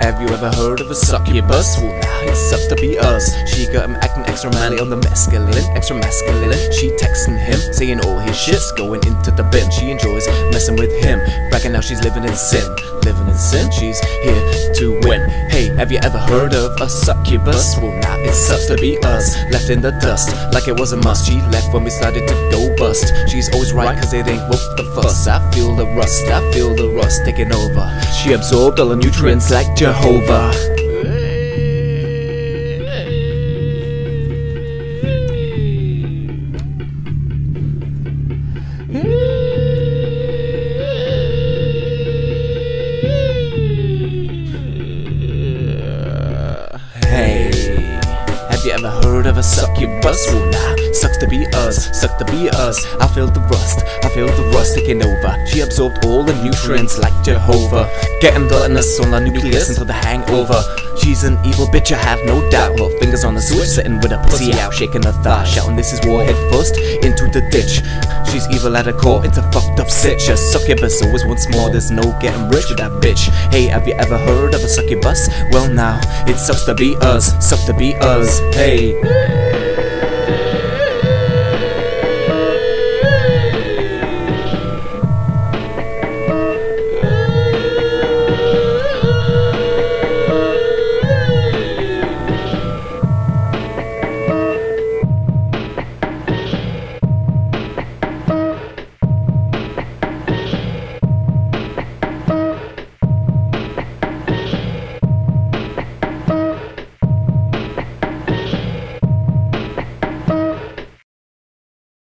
have you ever heard of a succubus? Well, now it sucks to be us. She got him acting extra manly on the masculine, extra masculine. She texting him, saying all his shit's going into the bin. She enjoys messing with him, bragging now she's living in sin. Living in sin, she's here to win. Hey, have you ever heard of a succubus? Well, now it sucks to be us, left in the dust, like it was a must. She left when we started to go bust. She's always right, cause it ain't worth the fuss. I feel the rust, I feel the rust taking over. She absorbed all the nutrients like Jehovah. You ever heard of a succubus? Well, nah, sucks to be us, suck to be us. I feel the rust, I feel the rust taking over. She absorbed all the nutrients like Jehovah, getting gluttonous on the nucleus until the hangover. She's an evil bitch, I have no doubt. Her fingers on the switch, sitting with her pussy out, shaking her thigh, shouting, "This is war head first into the ditch." She's evil at her core, it's a fucked up sitch. A succubus always wants more. There's no getting rich with that bitch. Hey, have you ever heard of a succubus? Well, now it sucks to be us, sucks to be us. Hey.